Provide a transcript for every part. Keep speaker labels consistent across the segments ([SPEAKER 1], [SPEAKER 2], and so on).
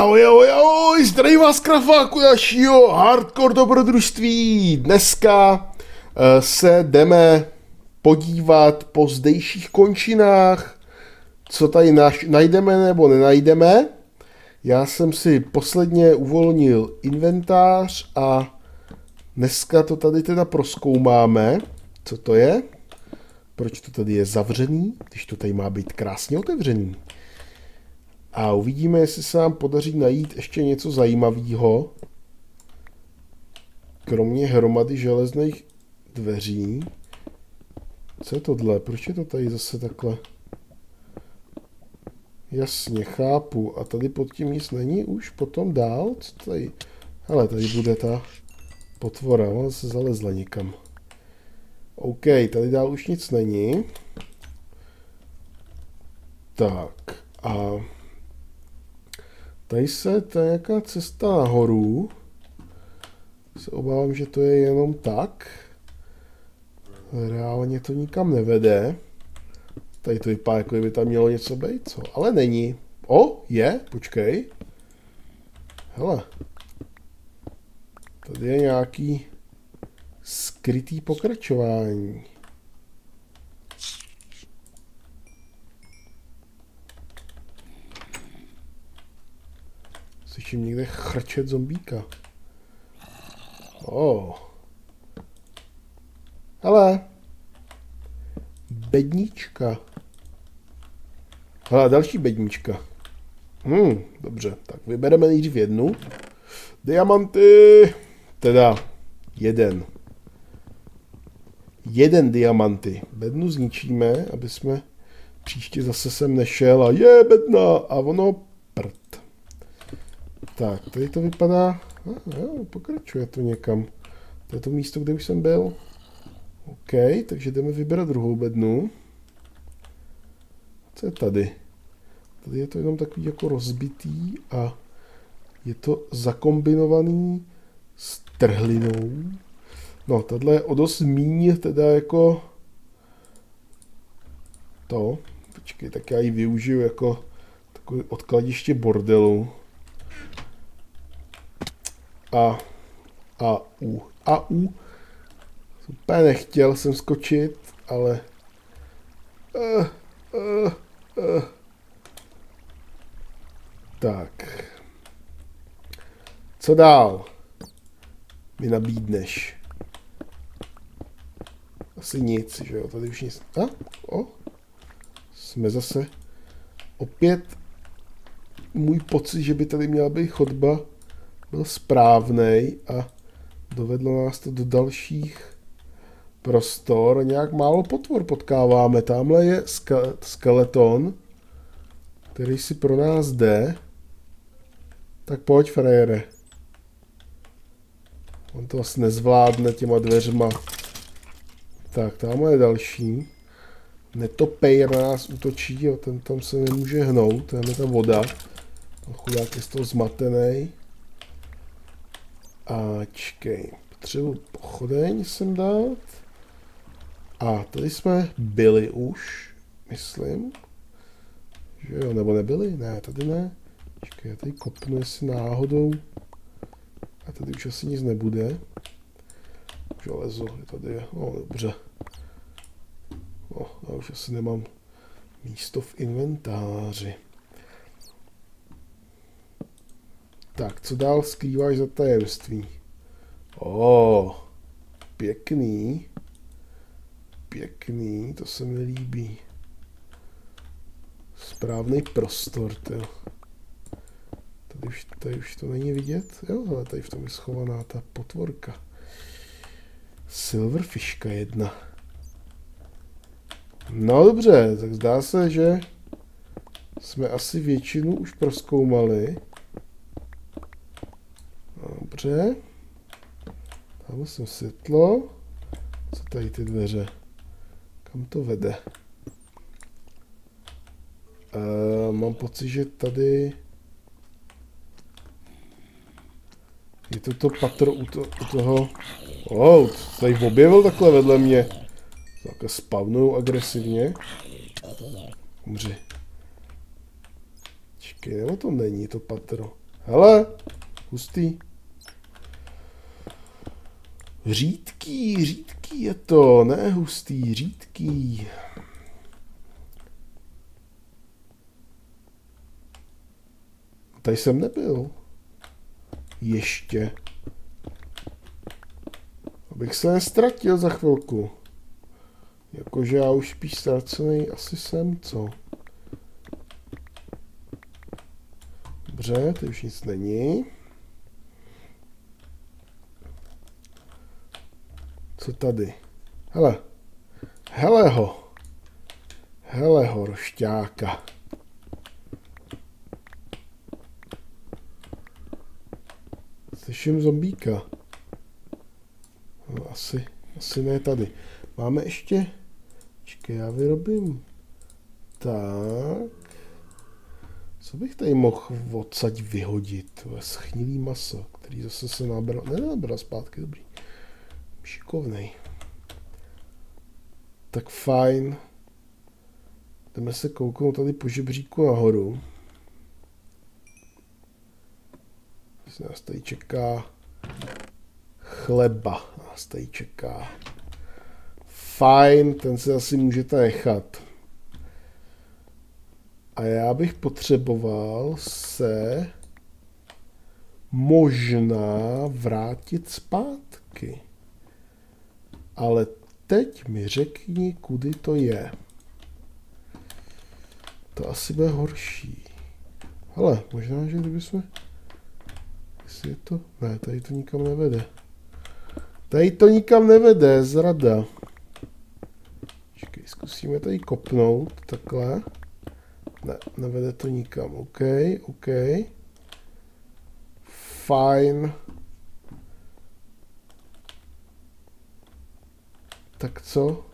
[SPEAKER 1] Ahoj, ahoj, ahoj, zdravím vás krafáku našího hardcore dobrodružství. Dneska uh, se jdeme podívat po zdejších končinách, co tady naš, najdeme nebo nenajdeme. Já jsem si posledně uvolnil inventář a dneska to tady teda proskoumáme. Co to je? Proč to tady je zavřený, když to tady má být krásně otevřený? A uvidíme, jestli se nám podaří najít ještě něco zajímavého. Kromě hromady železných dveří. Co je tohle? Proč je to tady zase takhle? Jasně, chápu. A tady pod tím nic není už potom dál? Co tady? Hele, tady bude ta potvora. Ona se zalezla někam. OK, tady dál už nic není. Tak, a tady se, je nějaká cesta nahoru. Se obávám, že to je jenom tak. Reálně to nikam nevede. Tady to vypadá, jako by tam mělo něco být, co? Ale není. O, je, počkej. Hele. Tady je nějaký skrytý pokračování. Slyším někde chrčet zombíka. Oh. Hele. Bednička. Hele, další bednička. Hmm, dobře, tak vybereme nejdřív jednu. Diamanty. Teda jeden. Jeden diamanty. Bednu zničíme, aby jsme příště zase sem nešel a je bedna a ono. Tak, tady to vypadá, a, jo, pokračuje to někam. To je to místo, kde už jsem byl. OK, takže jdeme vybrat druhou bednu. Co je tady? Tady je to jenom takový jako rozbitý a je to zakombinovaný s trhlinou. No, tohle je o dost míň teda jako to. Počkej, tak já ji využiju jako takové odkladiště bordelu. A, a, u. A, u. Úplně nechtěl jsem skočit, ale... Uh, uh, uh. Tak. Co dál? Mi nabídneš. Asi nic, že jo, tady už nic. A, o, jsme zase opět můj pocit, že by tady měla být chodba, byl správný a dovedlo nás to do dalších prostor. Nějak málo potvor potkáváme. Tamhle je skeleton, který si pro nás jde. Tak pojď, frajere. On to asi nezvládne těma dveřma. Tak, tam je další. Netopejr na nás útočí, jo, ten tam se nemůže hnout, tam je ta voda. Chudák je z toho zmatený. A čkej, potřebuji pochodeň sem dát. A tady jsme byli už, myslím. Že jo, nebo nebyli? Ne, tady ne. Čekaj, já tady kopnu, jestli náhodou. A tady už asi nic nebude. Železo je tady, no dobře. No, já už asi nemám místo v inventáři. Tak, co dál skrýváš za tajemství? O, pěkný. Pěkný, to se mi líbí. Správný prostor, to. Tady už, tady už to není vidět. Jo, ale tady v tom je schovaná ta potvorka. Silverfishka jedna. No dobře, tak zdá se, že jsme asi většinu už proskoumali. Dobře. Tam jsem světlo. Co tady ty dveře? Kam to vede? Uh, mám pocit, že tady je to to patro u, to, u toho... Oh, tady objevil takhle vedle mě. Takhle spavnuju agresivně. Umři. Čekej, nebo to není to patro? Hele, hustý. Řídký, řídký je to, ne hustý, řídký. Tady jsem nebyl. Ještě. Abych se nestratil za chvilku. Jakože já už spíš ztracený asi jsem, co? Dobře, to už nic není. Co tady? Hele. Hele ho. Hele ho, rošťáka. Slyším zombíka. No, asi, asi ne tady. Máme ještě... Čekaj, já vyrobím... Tak... Co bych tady mohl odsaď vyhodit? Schnilý maso, který zase se nabral... Ne, nabral zpátky, dobrý. Šikovnej. Tak fajn. Jdeme se kouknout tady po žebříku nahoru. Nás tady čeká chleba. Nás tady čeká. Fajn, ten se asi můžete nechat. A já bych potřeboval se možná vrátit zpátky. Ale teď mi řekni, kudy to je. To asi bude horší. Ale možná, že kdyby jsme... Jestli je to... Ne, tady to nikam nevede. Tady to nikam nevede, zrada. Počkej, zkusíme tady kopnout, takhle. Ne, nevede to nikam, OK, OK. Fajn. Tak co?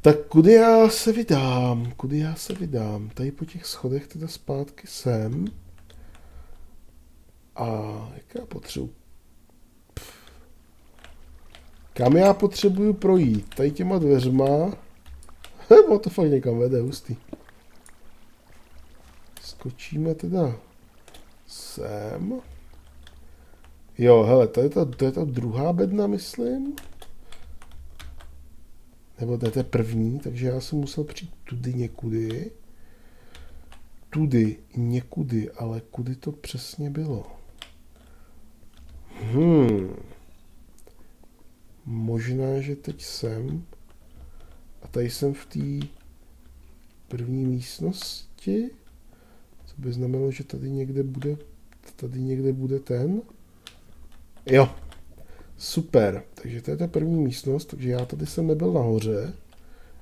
[SPEAKER 1] Tak kudy já se vydám? Kudy já se vydám? Tady po těch schodech teda zpátky sem. A jak já potřebuji? Kam já potřebuju projít? Tady těma dveřma. Nebo to fakt někam vede, hustý. Skočíme teda sem. Jo, hele, to je ta, to je ta druhá bedna, myslím. Nebo to je ta první, takže já jsem musel přijít tudy někudy. Tudy někudy, ale kudy to přesně bylo? Hmm. Možná, že teď jsem. A tady jsem v té první místnosti. Co by znamenalo, že tady někde bude, tady někde bude ten. Jo, super. Takže to je ta první místnost, takže já tady jsem nebyl nahoře.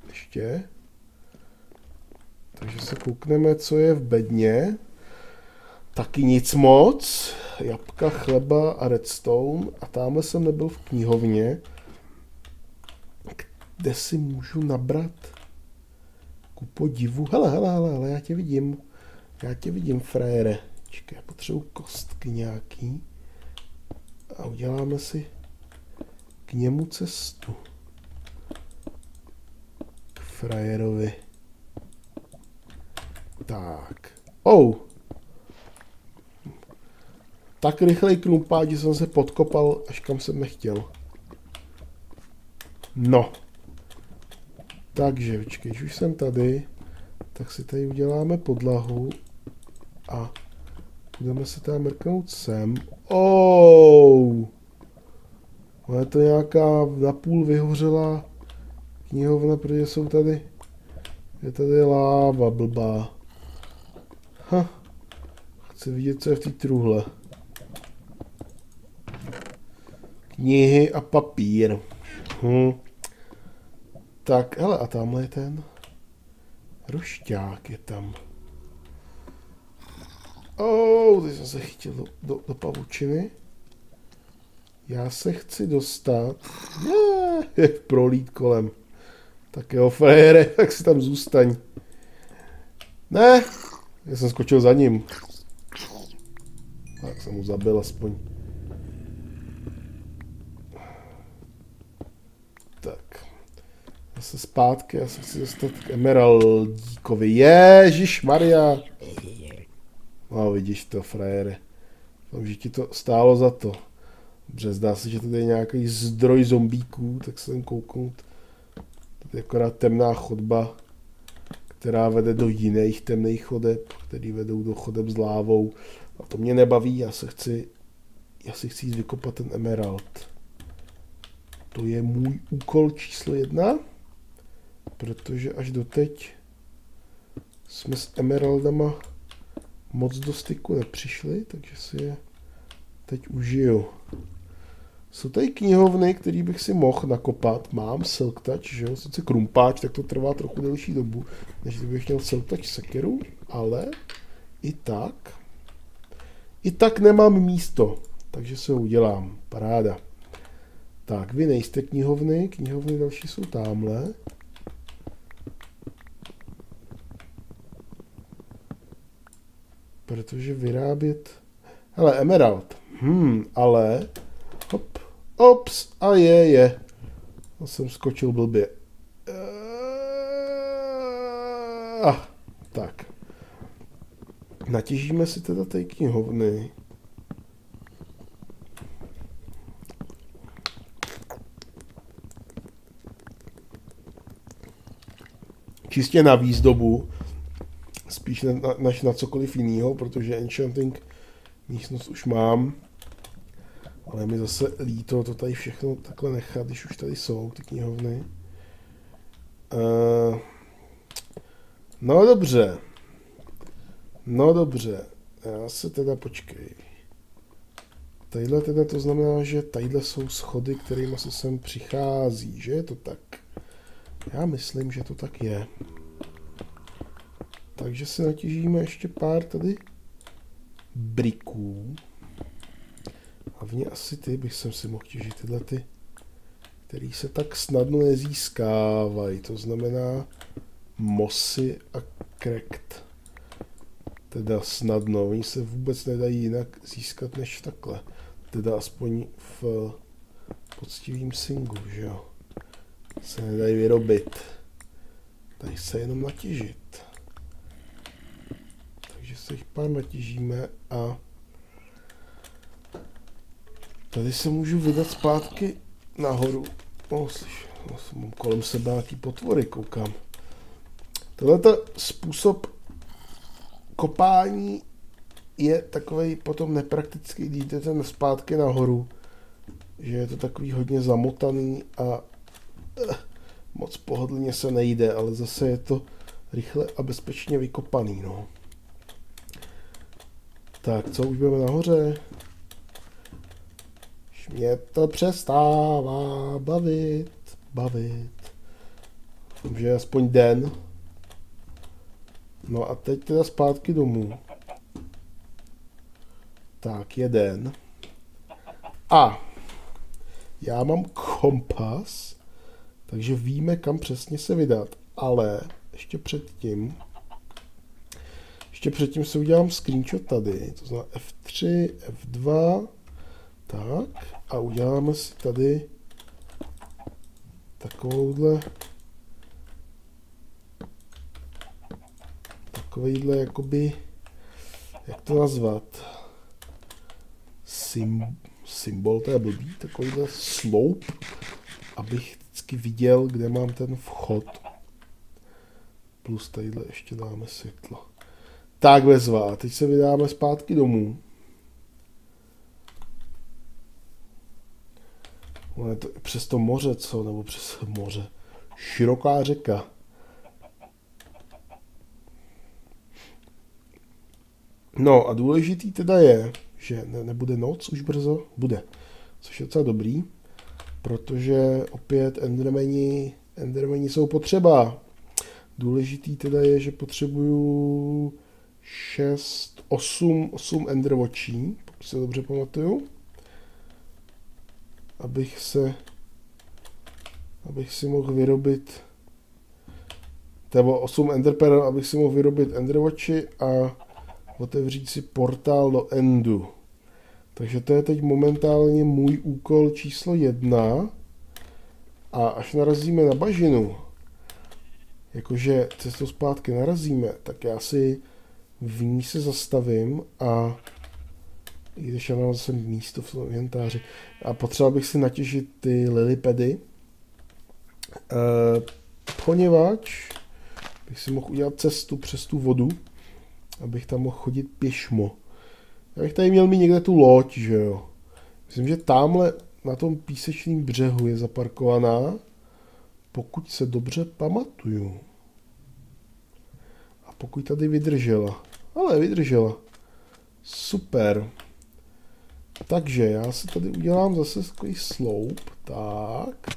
[SPEAKER 1] Ještě. Takže se koukneme, co je v bedně. Taky nic moc. Jabka, chleba a redstone. A tamhle jsem nebyl v knihovně, kde si můžu nabrat ku podivu. Hele, hele, hele, hele, já tě vidím. Já tě vidím, frajere. Čekaj, já potřebuji kostky nějaký a uděláme si k němu cestu. K frajerovi. Tak. Oh. Tak rychlej krumpáč, že jsem se podkopal, až kam jsem nechtěl. No. Takže, počkej, už jsem tady, tak si tady uděláme podlahu a Budeme se tam mrknout sem. Oh! Ale je to nějaká napůl vyhořela knihovna, protože jsou tady... Je tady láva blbá. Ha. Chci vidět, co je v té truhle. Knihy a papír. Hm. Tak, hele, a tamhle je ten rošťák je tam. Oh, teď jsem se chytil do, do, do pavučiny. Já se chci dostat. Je, prolít kolem. Tak jo, frére, tak si tam zůstaň. Ne, já jsem skočil za ním. Tak jsem mu zabil aspoň. Tak. Zase zpátky, já se chci dostat k emeraldíkovi. Ježíš Maria. No vidíš to, frajere. že ti to stálo za to. Dobře, zdá se, že tady je nějaký zdroj zombíků, tak se tam kouknout. Tady je akorát temná chodba, která vede do jiných temných chodeb, které vedou do chodeb s lávou. A to mě nebaví, já se chci, já si chci jít vykopat ten emerald. To je můj úkol číslo jedna, protože až doteď jsme s emeraldama moc do styku nepřišli, takže si je teď užiju. Jsou tady knihovny, které bych si mohl nakopat. Mám Silk Touch, že jo, sice krumpáč, tak to trvá trochu delší dobu, než kdybych měl Silk Touch sekeru, ale i tak, i tak nemám místo, takže se ho udělám. Paráda. Tak, vy nejste knihovny, knihovny další jsou tamhle. Protože vyrábět... Hele, emerald. Hmm, ale... Hop. Ops, a je, je. To jsem skočil blbě. Ah, tak. Natěžíme si teda té knihovny. čistě na výzdobu, spíš na, na, na cokoliv jiného, protože Enchanting místnost už mám. Ale mi zase líto to tady všechno takhle nechat, když už tady jsou ty knihovny. Uh, no dobře. No dobře. Já se teda počkej. Tadyhle teda to znamená, že tadyhle jsou schody, kterými se sem přichází, že je to tak? Já myslím, že to tak je. Takže se natěžíme ještě pár tady briků. Hlavně asi ty bych sem si mohl těžit tyhle ty, který se tak snadno nezískávají. To znamená mosy a krekt. Teda snadno, oni se vůbec nedají jinak získat než takhle. Teda aspoň v poctivým singlu, že jo se nedají vyrobit. Tady se jenom natěžit. Takže se jich pár natěžíme a tady se můžu vydat zpátky nahoru. Oh, slyš, oh, mám kolem sebe nějaký potvory, koukám. Tohle způsob kopání je takový potom nepraktický, když jdete zpátky nahoru, že je to takový hodně zamotaný a moc pohodlně se nejde, ale zase je to rychle a bezpečně vykopaný. No. Tak, co už budeme nahoře? Mě to přestává bavit, bavit. Doufám, že aspoň den. No a teď teda zpátky domů. Tak, jeden. A já mám kompas takže víme, kam přesně se vydat. Ale ještě předtím, ještě předtím si udělám screenshot tady, to znamená F3, F2, tak, a uděláme si tady takovouhle takovýhle jakoby jak to nazvat Sym, symbol, to je blbý, takovýhle slope, abych vždycky viděl, kde mám ten vchod. Plus tadyhle ještě dáme světlo. Tak bezva, teď se vydáme zpátky domů. Je to přes to moře, co? Nebo přes moře. Široká řeka. No a důležitý teda je, že ne, nebude noc už brzo, bude, což je docela dobrý protože opět endermeni, endermeni jsou potřeba. Důležitý teda je, že potřebuju 6, 8, 8 enderwatchí, pokud se dobře pamatuju, abych se, abych si mohl vyrobit nebo 8 enderpearl, abych si mohl vyrobit enderwatchy a otevřít si portál do endu. Takže to je teď momentálně můj úkol číslo jedna. A až narazíme na bažinu, jakože cestou zpátky narazíme, tak já si v ní se zastavím a i když já mám zase místo v inventáři. A potřeboval bych si natěžit ty lilipedy, e, poněvadž bych si mohl udělat cestu přes tu vodu, abych tam mohl chodit pěšmo. Já bych tady měl mít někde tu loď, že jo. Myslím, že tamhle na tom písečném břehu je zaparkovaná, pokud se dobře pamatuju. A pokud tady vydržela. Ale vydržela. Super. Takže já si tady udělám zase takový sloup. Tak.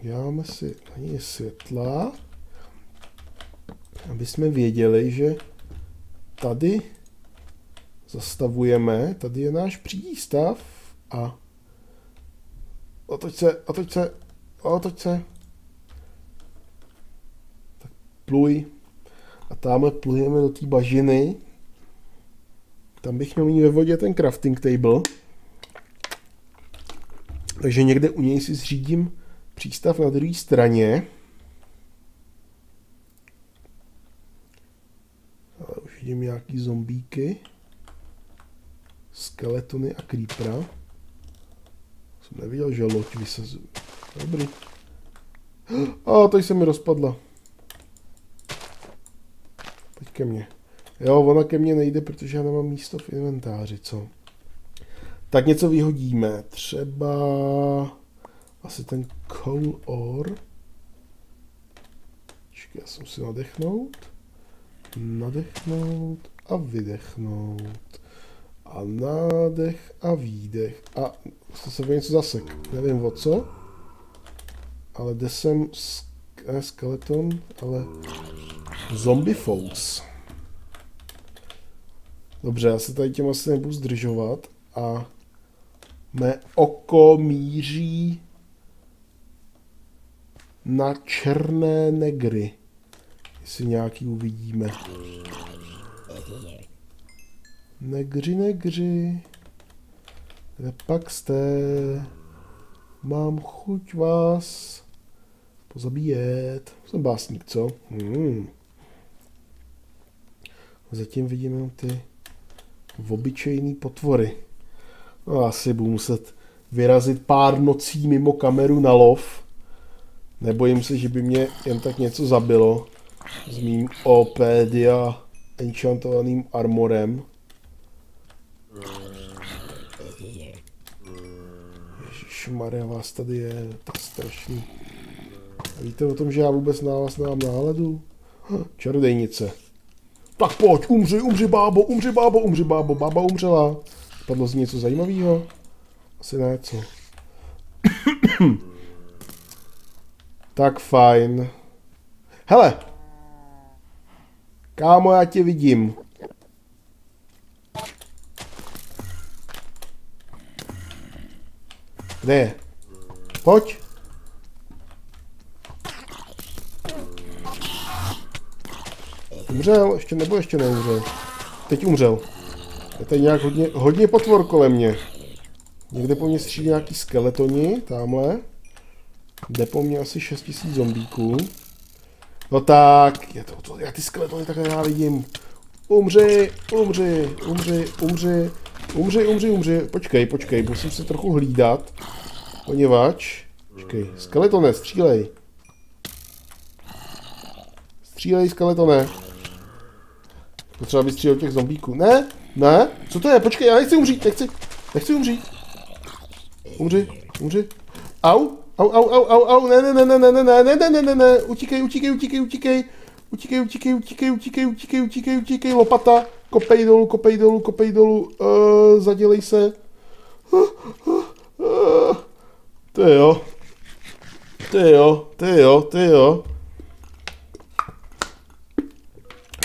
[SPEAKER 1] Uděláme si na něj světla. Aby jsme věděli, že tady zastavujeme. Tady je náš přístav a otoč se, otoč se, otoč se. Tak pluj. A tamhle plujeme do té bažiny. Tam bych měl mít ve vodě ten crafting table. Takže někde u něj si zřídím přístav na druhé straně. Ale už vidím nějaký zombíky. Skeletony a creepera. Jsem neviděl, že loď vysazuje. Dobrý. A, tady se mi rozpadla. Ke mně. Jo, ona ke mně nejde, protože já nemám místo v inventáři, co? Tak něco vyhodíme. Třeba asi ten coal ore. Počkej, já jsem si nadechnout. Nadechnout a vydechnout. A nádech a výdech. A to se něco zasek. Nevím o co. Ale jde sem ne skeleton, ale zombie foes. Dobře, já se tady tím asi nebudu zdržovat a mé oko míří na černé negry. Jestli nějaký uvidíme. Negři, negři. Kde pak jste? Mám chuť vás pozabíjet. Jsem básník, co? Hmm. Zatím vidím jenom ty obyčejný potvory. No, asi budu muset vyrazit pár nocí mimo kameru na lov. Nebojím se, že by mě jen tak něco zabilo s mým Opedia enchantovaným armorem. Maria, vás tady je tak strašný. A víte o tom, že já vůbec na vás nemám náledu? Čarodejnice. Tak pojď, umři, umři bábo, umři bábo, umři bábo, bába umřela. Padlo z něco zajímavého? Asi ne, co? tak fajn. Hele! Kámo, já tě vidím. Kde je? Pojď. Umřel, ještě nebo ještě neumřel. Teď umřel. Je tady nějak hodně, hodně potvor kolem mě. Někde po mně střílí nějaký skeletoni, tamhle. Jde po mně asi 6000 zombíků. No tak, je to, to já ty skeletony takhle já vidím. Umři, umři, umři, umři, umři, umři, umři. Počkej, počkej, musím se trochu hlídat. Poněvadž... Počkej, skeletone, střílej. Střílej, skeletone. Potřeba vystřílet těch zombíků. Ne, ne, co to je? Počkej, já nechci umřít, nechci, nechci umřít. Umři, umři. Au, au, au, au, au, au, ne, ne, ne, ne, ne, ne, ne, ne, ne, ne, ne, ne, utíkej, utíkej, utíkej, utíkej. Utíkej, utíkej, utíkej, utíkej, utíkej, utíkej, utíkej, lopata, kopej dolů, kopej dolů, kopej dolů, uh, zadělej se. Uh, uh, uh. To jo. To jo, to jo, to jo.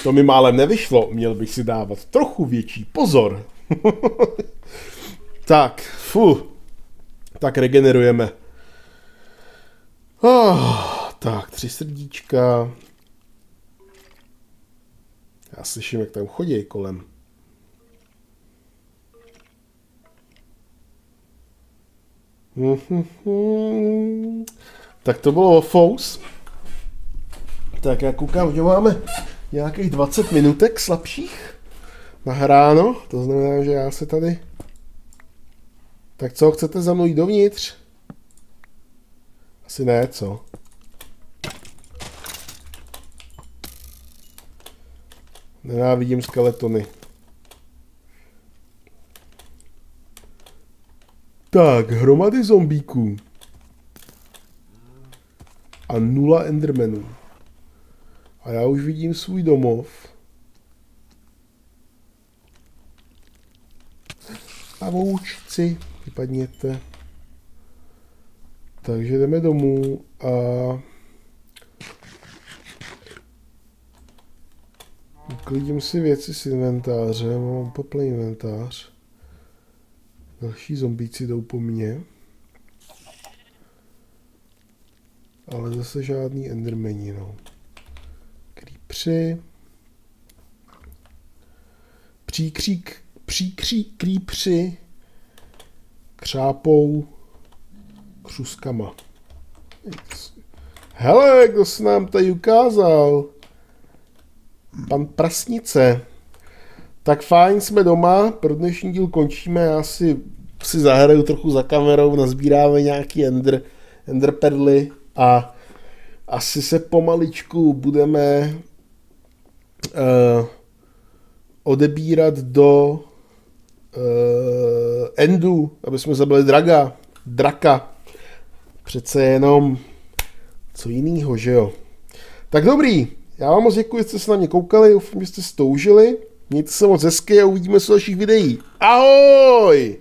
[SPEAKER 1] To mi málem nevyšlo, měl bych si dávat trochu větší pozor. tak, fu. Tak regenerujeme. Oh, tak, tři srdíčka. Já slyším, jak tam chodí kolem. Tak to bylo Fous. Tak já koukám, že máme nějakých 20 minutek slabších nahráno. To znamená, že já se tady... Tak co, chcete za mnou jít dovnitř? Asi ne, co? Nenávidím skeletony. Tak, hromady zombíků. A nula endermenů. A já už vidím svůj domov. A voučci, vypadněte. Takže jdeme domů a uklidím si věci z inventáře, mám poplný inventář. Další zombíci jdou po mně. Ale zase žádný endermeni, no. Creepři. Příkřík, příkří creepři křápou křuskama. Hele, kdo se nám tady ukázal? Pan Prasnice. Tak fajn, jsme doma, pro dnešní díl končíme, já si, si zahraju trochu za kamerou, nazbíráme nějaký ender, ender perly a asi se pomaličku budeme uh, odebírat do uh, endu, aby jsme zabili draga, draka. Přece jenom co jinýho, že jo. Tak dobrý, já vám moc děkuji, že jste se na mě koukali, doufám, že jste si to užili. Mějte se moc hezky a uvidíme se v dalších videí. Ahoj!